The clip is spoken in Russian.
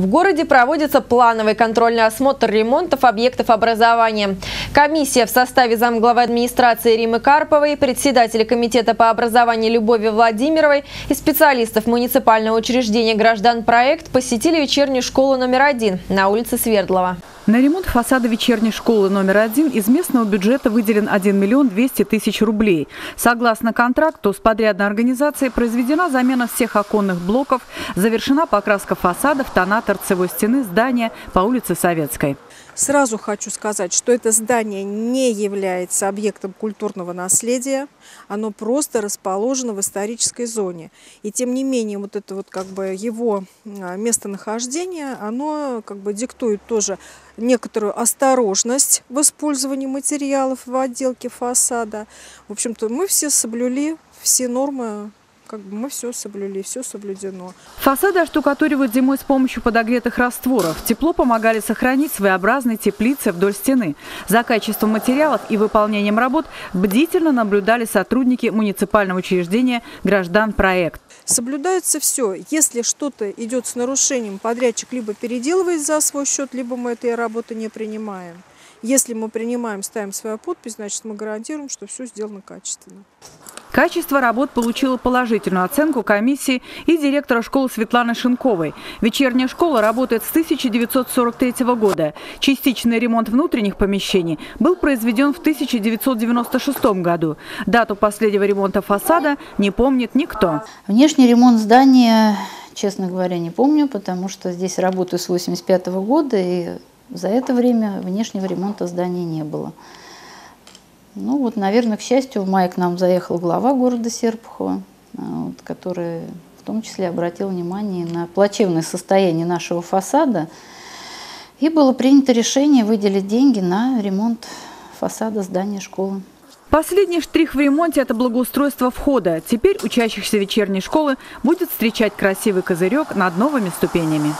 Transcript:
В городе проводится плановый контрольный осмотр ремонтов объектов образования. Комиссия в составе замглавы администрации Римы Карповой, председателя комитета по образованию Любови Владимировой и специалистов муниципального учреждения «Граждан проект» посетили вечернюю школу номер один на улице Свердлова. На ремонт фасада вечерней школы номер один из местного бюджета выделен 1 миллион 200 тысяч рублей. Согласно контракту с подрядной организацией произведена замена всех оконных блоков, завершена покраска фасадов, тона торцевой стены здания по улице Советской. Сразу хочу сказать, что это здание не является объектом культурного наследия, оно просто расположено в исторической зоне. И тем не менее, вот это вот как бы его а, местонахождение, оно как бы диктует тоже некоторую осторожность в использовании материалов в отделке фасада. В общем-то, мы все соблюли все нормы как бы мы все соблюли, все соблюдено. Фасады оштукатуривают зимой с помощью подогретых растворов. Тепло помогали сохранить своеобразные теплицы вдоль стены. За качеством материалов и выполнением работ бдительно наблюдали сотрудники муниципального учреждения «Граждан проект». Соблюдается все. Если что-то идет с нарушением, подрядчик либо переделывает за свой счет, либо мы этой работы не принимаем. Если мы принимаем, ставим свою подпись, значит мы гарантируем, что все сделано качественно. Качество работ получило положительную оценку комиссии и директора школы Светланы Шинковой. Вечерняя школа работает с 1943 года. Частичный ремонт внутренних помещений был произведен в 1996 году. Дату последнего ремонта фасада не помнит никто. Внешний ремонт здания, честно говоря, не помню, потому что здесь работаю с 1985 года, и за это время внешнего ремонта здания не было. Ну вот, наверное, к счастью, в мае к нам заехал глава города Серпухова, а, вот, который в том числе обратил внимание на плачевное состояние нашего фасада. И было принято решение выделить деньги на ремонт фасада здания школы. Последний штрих в ремонте – это благоустройство входа. Теперь учащихся вечерней школы будет встречать красивый козырек над новыми ступенями.